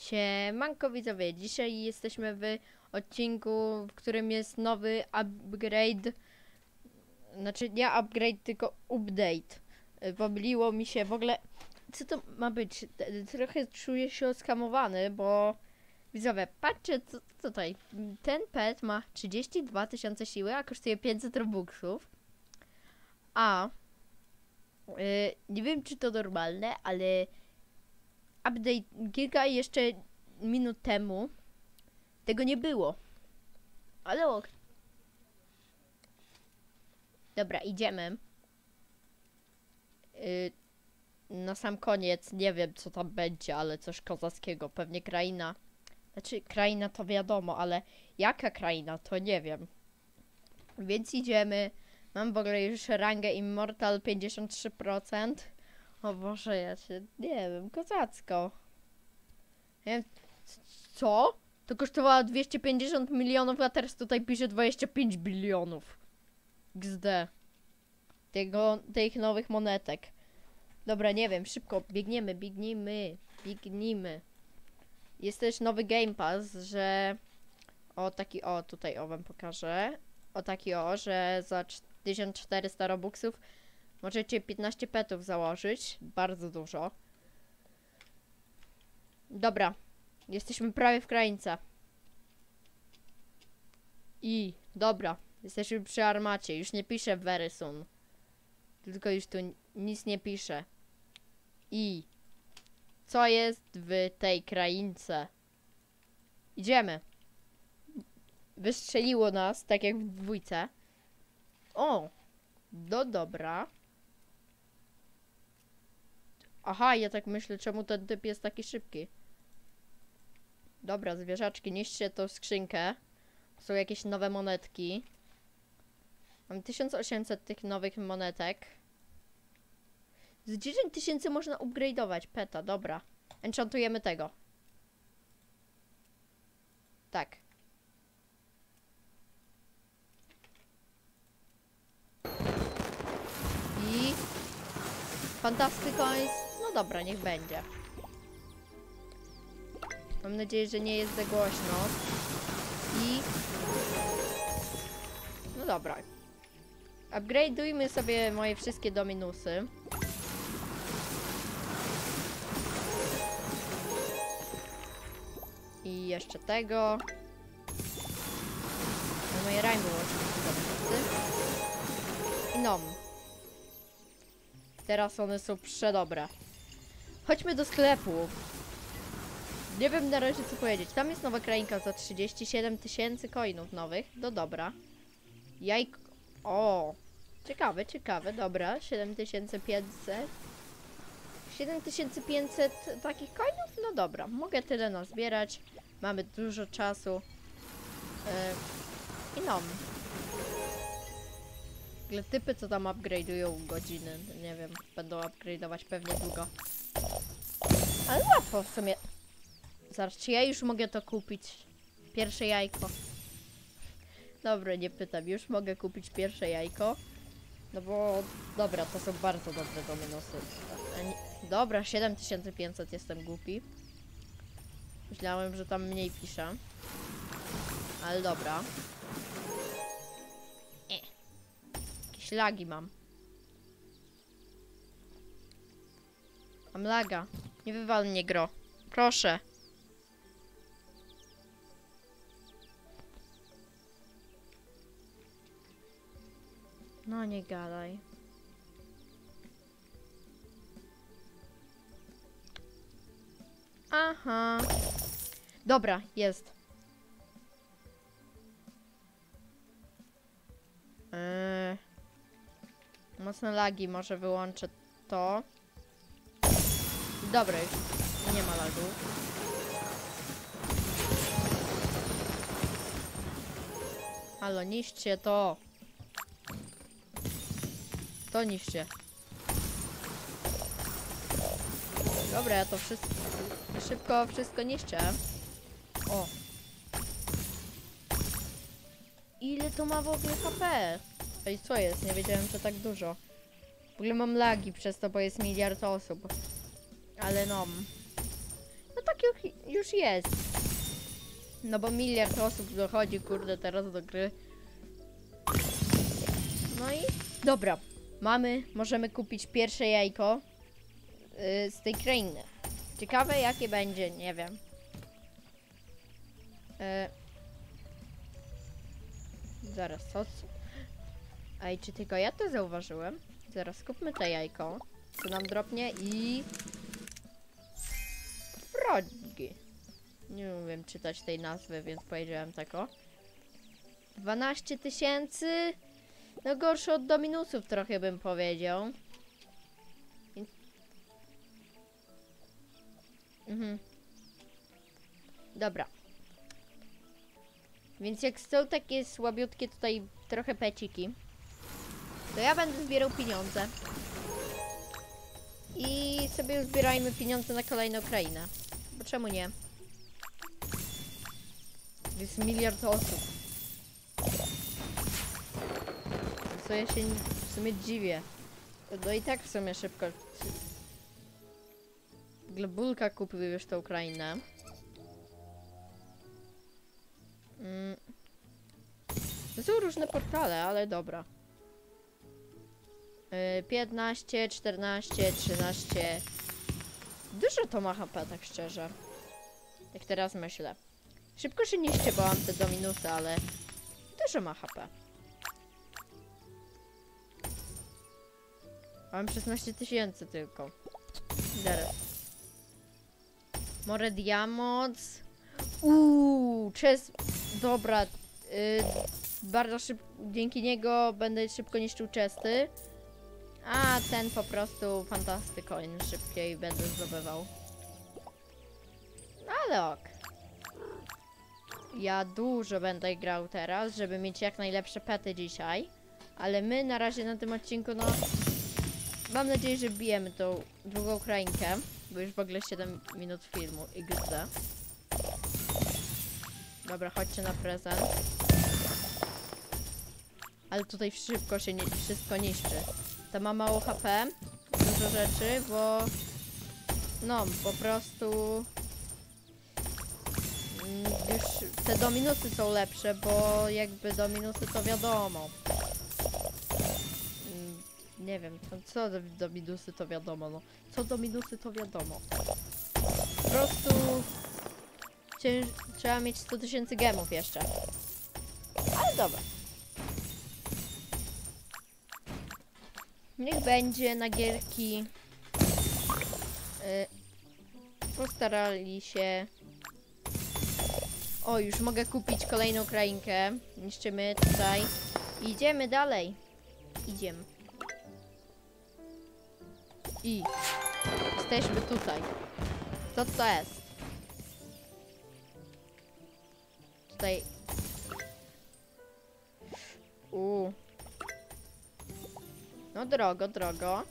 Siemanko widzowie, dzisiaj jesteśmy w odcinku, w którym jest nowy upgrade, znaczy nie upgrade, tylko update. Y, Pomyliło mi się w ogóle, co to ma być? Trochę czuję się oskamowany, bo widzowie, patrzcie co tutaj, ten pet ma 32 tysiące siły, a kosztuje 500 robuxów, a y, nie wiem czy to normalne, ale update kilka jeszcze minut temu tego nie było. Ale ok. Dobra, idziemy. Yy, na sam koniec nie wiem co tam będzie, ale coś kozackiego. Pewnie kraina. Znaczy kraina to wiadomo, ale jaka kraina to nie wiem. Więc idziemy. Mam w ogóle już rangę Immortal 53%. O Boże, ja się nie wiem, kozacko. Nie co? To kosztowało 250 milionów, a teraz tutaj pisze 25 bilionów. XD. Tego, tych nowych monetek. Dobra, nie wiem, szybko, biegniemy, biegnijmy, biegnijmy. Jest też nowy Game Pass, że... O, taki, o, tutaj o wam pokażę. O, taki o, że za 1400 robuxów Możecie 15 petów założyć. Bardzo dużo. Dobra. Jesteśmy prawie w krańce. I, dobra. Jesteśmy przy armacie. Już nie piszę very soon. Tylko już tu ni- nic nie pisze. I. Co jest w tej kraince? Idziemy. Wystrzeliło nas, tak jak w dwójce. O! No dobra. Aha, ja tak myślę, czemu ten typ jest taki szybki. Dobra, zwierzaczki, niszcie tą skrzynkę. Są jakieś nowe monetki. Mam 1800 tych nowych monetek. Z 10 tysięcy można upgrade'ować peta, dobra. Enchantujemy tego. Tak. I... Fantasty Coins. No dobra, niech będzie. Mam nadzieję, że nie jest za głośno. I... No dobra. Upgrade'ujmy sobie moje wszystkie dominusy. I jeszcze tego. No moje rainbow oczywiście. I nom. Teraz one są przedobre. Chodźmy do sklepu. Nie wiem na razie co powiedzieć. Tam jest nowa krainka za 37 tysięcy coinów nowych. No dobra. Jajko. O! Ciekawe, ciekawe, dobra. 7500. 7500 takich coinów? No dobra, mogę tyle nazbierać. Mamy dużo czasu. Yy, I no. Typy, co tam upgrade'ują godziny, nie wiem, będą upgrade'ować pewnie długo. Ale łatwo w sumie. Zaraz, czy ja już mogę to kupić? Pierwsze jajko. Dobra, nie pytam, już mogę kupić pierwsze jajko. No bo, dobra, to są bardzo dobre dominosy. Dobra, 7500, jestem głupi. Myślałem, że tam mniej pisze. Ale dobra. Jakieś lagi mam. Mam laga. Nie wywal mnie gro. Proszę. No nie gadaj. Aha. Dobra, jest. Eee, mocne lagi, może wyłączę to. Dobra, nie ma lagu. Halo, niszcie to. To niszcie. Dobra, ja to wszystko szybko wszystko niszczę. O. Ile to ma w ogóle HP? Ej, co jest? Nie wiedziałem, że tak dużo. W ogóle mam lagi przez to, bo jest miliard osób. Ale no. No tak już, już jest. No bo miliard osób dochodzi, kurde, teraz do gry. No i dobra, mamy, możemy kupić pierwsze jajko y, z tej krainy. Ciekawe jakie będzie, nie wiem. Y, zaraz, co? Ej, czy tylko ja to zauważyłem? Zaraz kupmy to jajko, co nam dropnie i... Frogi. Nie umiem czytać tej nazwy, więc powiedziałem tako. 12 tysięcy. No gorsze od Dominusów trochę bym powiedział. Mhm. Dobra. Więc jak są takie słabiutkie tutaj trochę peciki, to ja będę zbierał pieniądze. I sobie zbierajmy pieniądze na kolejną krainę. Bo czemu nie? Jest miliard osób. Co ja się w sumie dziwię. No i tak w sumie szybko. Glebulka kupił już tą Ukrainę. Mm. To są różne portale, ale dobra. Yy, 15, 14, 13. Dużo to ma HP, tak szczerze. Jak teraz myślę. Szybko się niszczy, bo mam te dominusy, ale dużo ma HP. Mam 16 tysięcy tylko. Zaraz. More Diamonds. Uuu, czes. Dobra. Y, bardzo szybko. Dzięki niego będę szybko niszczył czesty. A ten po prostu fantastykoin szybciej będę zdobywał. Ale ok. Ja dużo będę grał teraz, żeby mieć jak najlepsze pety dzisiaj. Ale my na razie na tym odcinku, no... Mam nadzieję, że bijemy tą drugą krainkę, bo już w ogóle 7 minut filmu XD. Dobra, chodźcie na prezent. Ale tutaj szybko się nie, wszystko niszczy. Ta ma mało HP, dużo rzeczy, bo... No, po prostu... Mm, Już te dominusy są lepsze, bo jakby dominusy to wiadomo. Mm, Nie wiem, co do- dominusy to wiadomo, no. Co dominusy to wiadomo. Po prostu... Trzeba mieć 100 tysięcy gemów jeszcze. Ale dobra. Niech będzie na gierki. Y, postarali się. O, już mogę kupić kolejną krainkę. Niszczymy tutaj. Idziemy dalej. Idziemy. I jesteśmy tutaj. Co to jest? Tutaj. U. No drogo, drogo.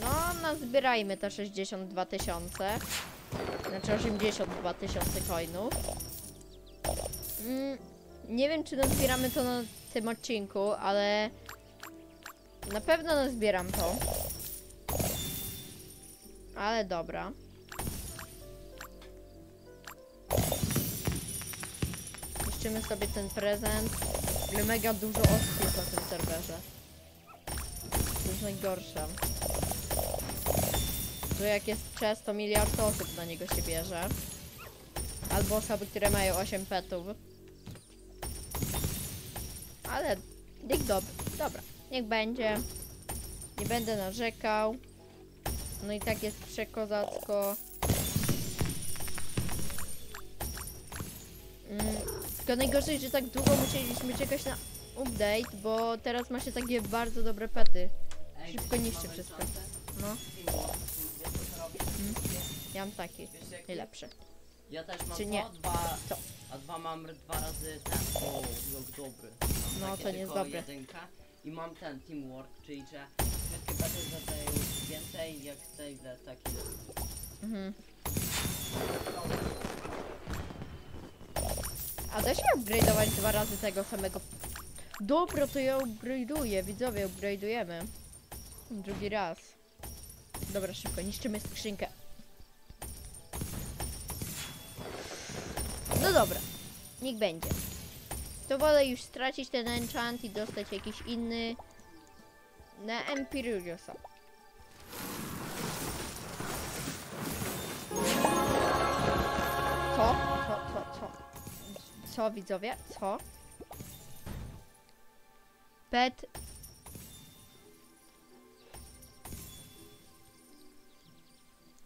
No, no zbierajmy te 62 tysiące. Znaczy 82 tysiące coinów. Mm, nie wiem, czy nazbieramy to na tym odcinku, ale na pewno nazbieram to. Ale dobra. Niszczymy sobie ten prezent. Ale mega dużo osób jest na tym serwerze. To jest najgorsze. Że jak jest przez to miliard osób na niego się bierze. Albo osoby, które mają 8 petów. Ale niech dobry. Dobra, niech będzie. Nie będę narzekał. No i tak jest przekozacko. Tylko najgorzej, że tak długo musieliśmy czekać na update, bo teraz ma się takie bardzo dobre pety. Szybko niszczy wszystko. No, ja mam taki, najlepszy. Ja też mam Czy to, nie? dwa, Co? a dwa mam dwa razy ten, o, jak dobry. Mam No, to nie jest dobre. jedynkę I mam ten teamwork, czyli że wszystkie bety zadają więcej, jak save taki Mhm. A da się upgrade'ować dwa razy tego samego. Dobra, to ja upgrade'uję, widzowie, upgrade'ujemy. Drugi raz. Dobra, szybko, niszczymy skrzynkę. No dobra, niech będzie. To wolę już stracić ten enchant i dostać jakiś inny na Empireusa. Co widzowie? Co? Pet.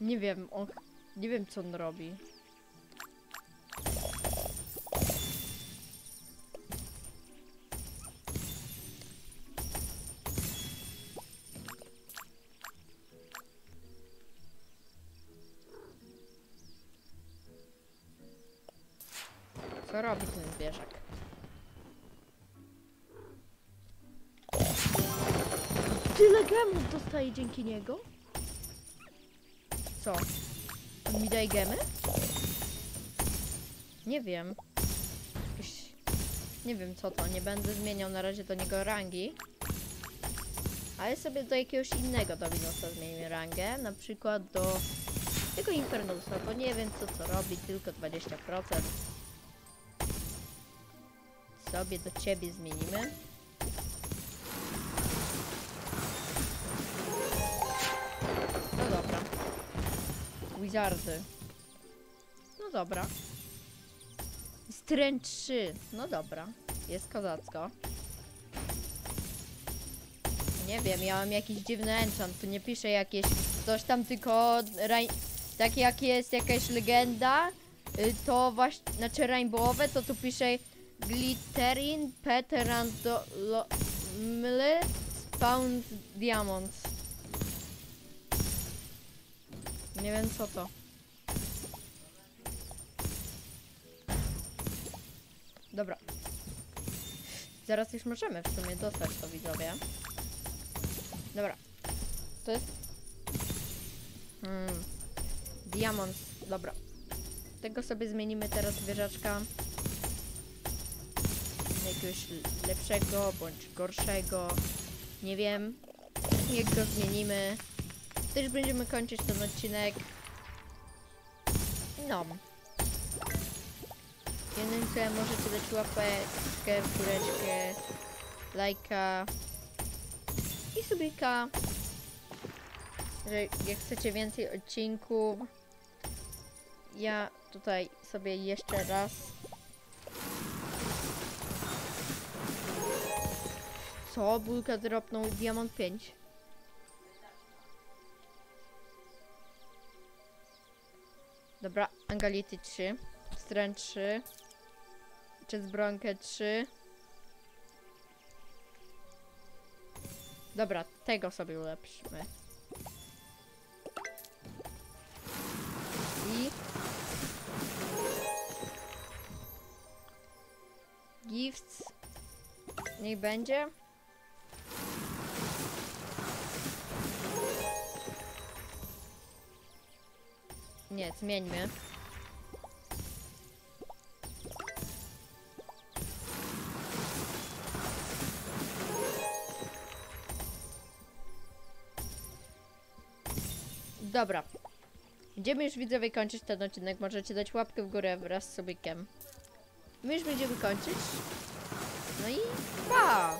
Nie wiem. Nie wiem co on robi. Gemów dostaje dzięki niego? Co? On mi daje gemy? Nie wiem. Nie wiem co to, nie będę zmieniał na razie do niego rangi. Ale sobie do jakiegoś innego Dominosa zmienimy rangę, na przykład do tego Infernusa, bo nie wiem co co robi, tylko 20% sobie do ciebie zmienimy. Wizardy. No dobra. Stręcz 3. No dobra. Jest kozacko. Nie wiem, ja mam jakiś dziwny enchant. Tu nie pisze jakieś coś tam, tylko tak jak jest jakaś legenda, y, to właśnie, znaczy rainbowowe, to tu pisze Glitterin Peterando Mle Pound Diamonds. Nie wiem co to. Dobra. Zaraz już możemy w sumie dostać to widzowie. Dobra. To jest... Hmm. Diamonds. Dobra. Tego sobie zmienimy teraz zwierzaczka jakiegoś lepszego bądź gorszego. Nie wiem, jak go zmienimy. Też będziemy kończyć ten odcinek. No. Jednym co możecie dać łapeczkę, góreczkę, lajka i subika. Że jak chcecie więcej odcinków, ja tutaj sobie jeszcze raz Co? Bulka dropnął diamont 5. Dobra, Angality 3. Stręcz 3. Przez bronkę 3. Dobra, tego sobie ulepszymy. I... Gifts. Niech będzie. Nie, zmieńmy. Dobra. Będziemy już widzowie kończyć ten odcinek. Możecie dać łapkę w górę wraz z subikiem. My już będziemy kończyć. No i pa!